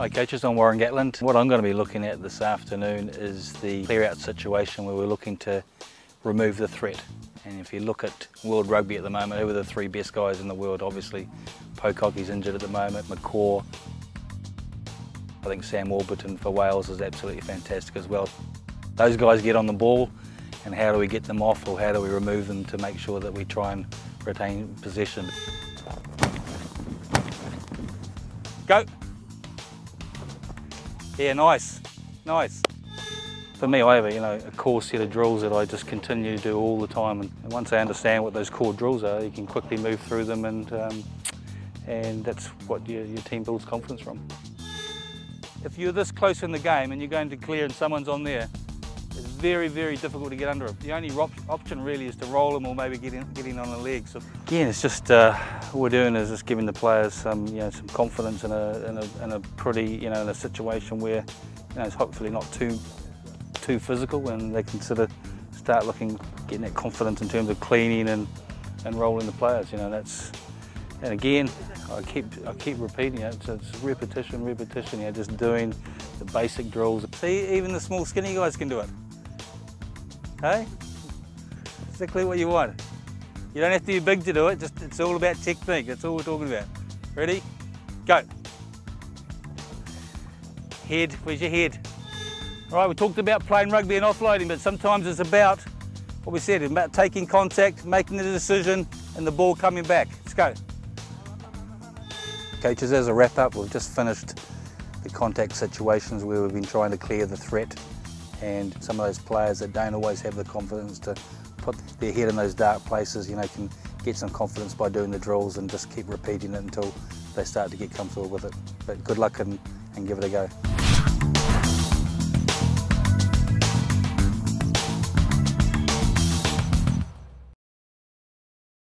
Hi coaches, I'm Warren Gatland. What I'm going to be looking at this afternoon is the clear out situation where we're looking to remove the threat. And if you look at world rugby at the moment, who are the three best guys in the world? Obviously, Pocock is injured at the moment, McCaw. I think Sam Warburton for Wales is absolutely fantastic as well. Those guys get on the ball and how do we get them off or how do we remove them to make sure that we try and retain possession. Go! Yeah, nice, nice. For me, I have a, you know, a core set of drills that I just continue to do all the time. And once I understand what those core drills are, you can quickly move through them and, um, and that's what your, your team builds confidence from. If you're this close in the game and you're going to clear and someone's on there, it's very, very difficult to get under them. The only op option really is to roll them or maybe get in, get in on the leg. So again, it's just uh, what we're doing is just giving the players some, you know, some confidence in a, in a, in a pretty, you know, in a situation where, you know, it's hopefully not too, too physical, and they can sort of start looking, getting that confidence in terms of cleaning and, and rolling the players. You know, that's, and again, I keep I keep repeating it. It's, it's repetition, repetition. You know, just doing the basic drills. See, even the small, skinny guys can do it. Hey, exactly what you want. You don't have to be big to do it. Just it's all about technique. That's all we're talking about. Ready? Go. Head. Where's your head? All right. We talked about playing rugby and offloading, but sometimes it's about what we said about taking contact, making the decision, and the ball coming back. Let's go. Coaches, as a wrap up, we've just finished the contact situations where we've been trying to clear the threat and some of those players that don't always have the confidence to put their head in those dark places, you know, can get some confidence by doing the drills and just keep repeating it until they start to get comfortable with it. But good luck and, and give it a go.